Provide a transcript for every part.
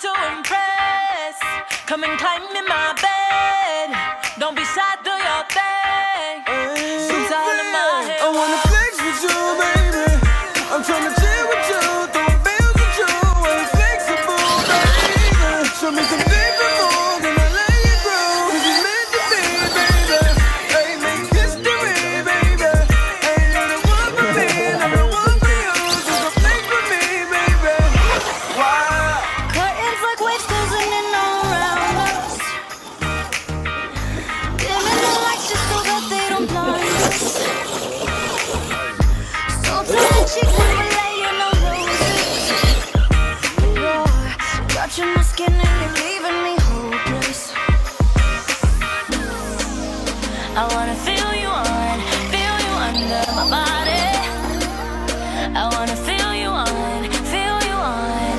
to impress. Come and climb me, my she can relay you no roses. Yeah, touching my skin and you're leaving me hopeless. I wanna feel you on, feel you under my body. I wanna feel you on, feel you on.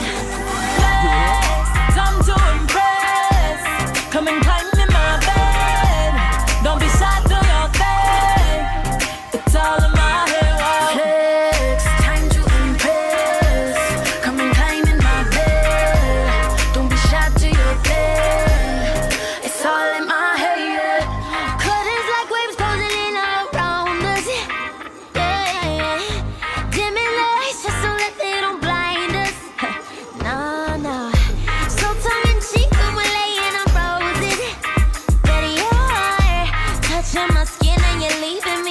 Yes, time to impress. Come and climb in my bed. Don't be shy to your thing. It's all in my you're leaving me.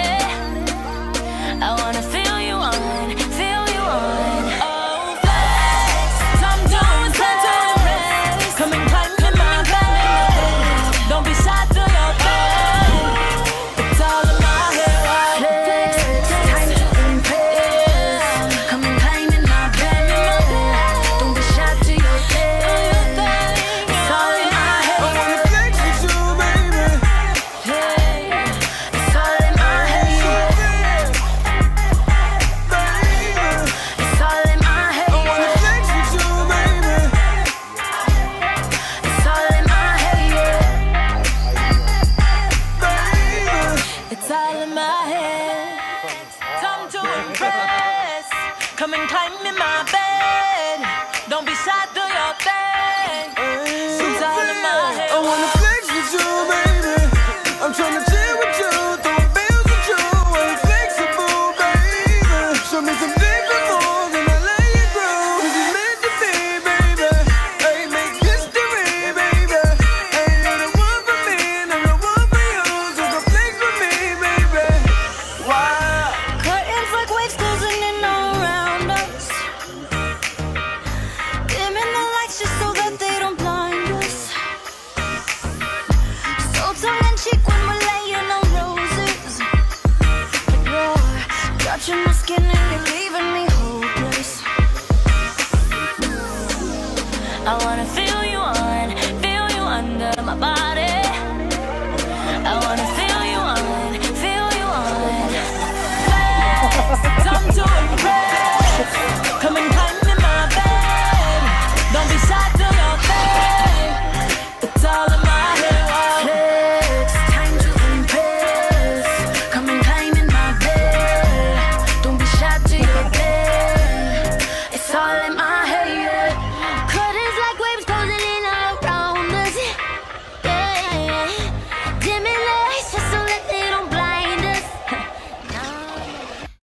Come and climb. touching my skin and you're leaving me hopeless. I wanna feel you on, feel you under my body.